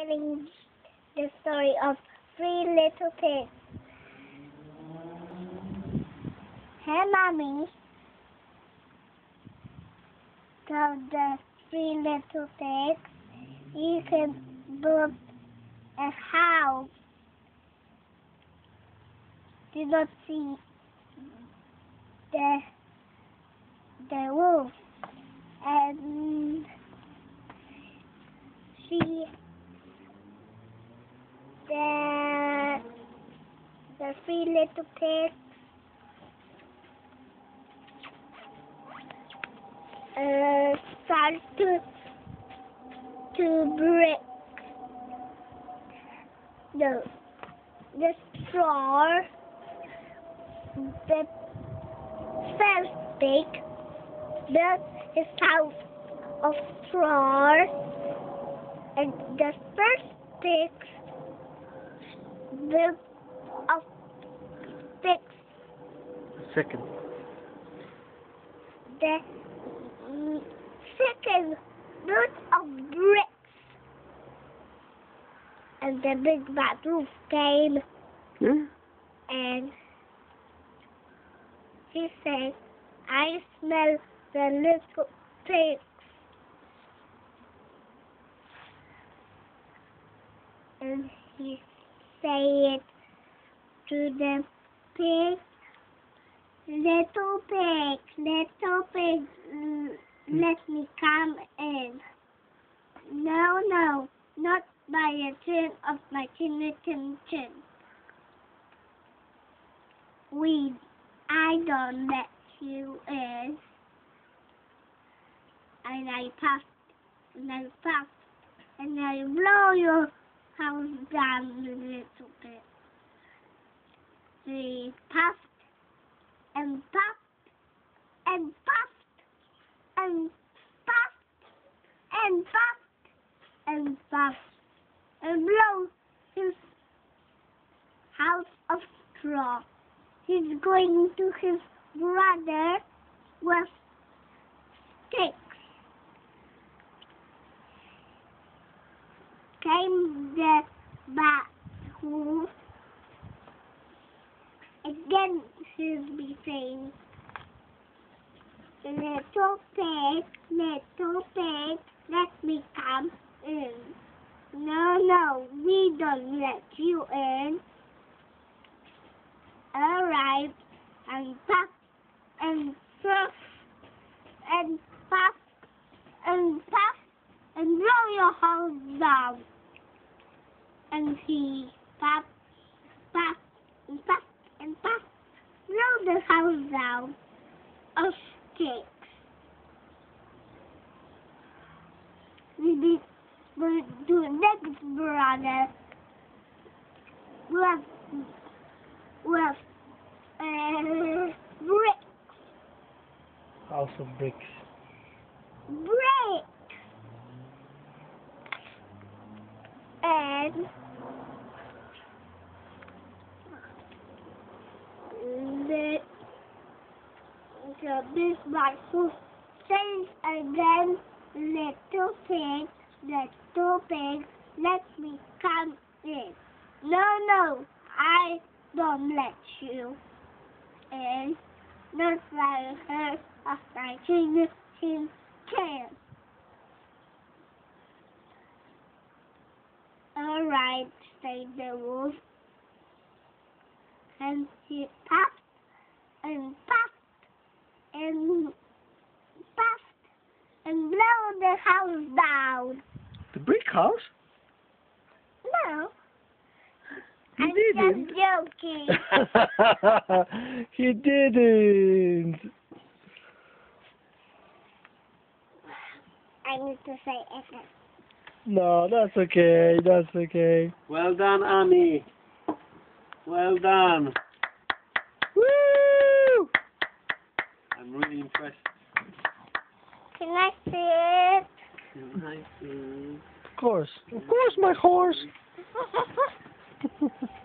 telling the story of three little pigs. Hey, mommy. Tell the three little pigs you can build a house. Do not see the the roof and see the the three little pigs uh, start to to break the the straw. The first pig. Built his house of straw. And the first pig built of. Second. The second built of bricks. And the big bad wolf came Yeah. and he said, I smell the little pigs. And he said to the pig, Little pig, little pig, mm, let me come in. No, no, not by a turn of my chin chin chin. We, I don't let you in. And I puff, and I puff, and I blow your house down a little bit. We puffed, and puffed, and puffed, and puffed, and puffed, and puffed, and blow his house of straw. He's going to his brother with sticks. Came the bat who again be saying Little pig, little pig, let me come in. No, no, we don't let you in. Alright, and puff, and puff, and puff, and puff, and blow your house down. And he puff, puff, and puff, and puff, blow the house down of sticks. We did, we do next brother with, with, uh, brick, House of bricks. brick. And the the big black says again, little pig, little pig, let me come in. No, no, I don't let you in. Not like her of my chin can. All right, said the wolf. And he puffed and puffed and puffed and blew the house down. The brick house? No, You I'm didn't. just joking. he didn't. I need to say it. No, that's okay. That's okay. Well done, Annie. Well done. Woo! I'm really impressed. Can I see it? Nice. Of course. Of course, my horse.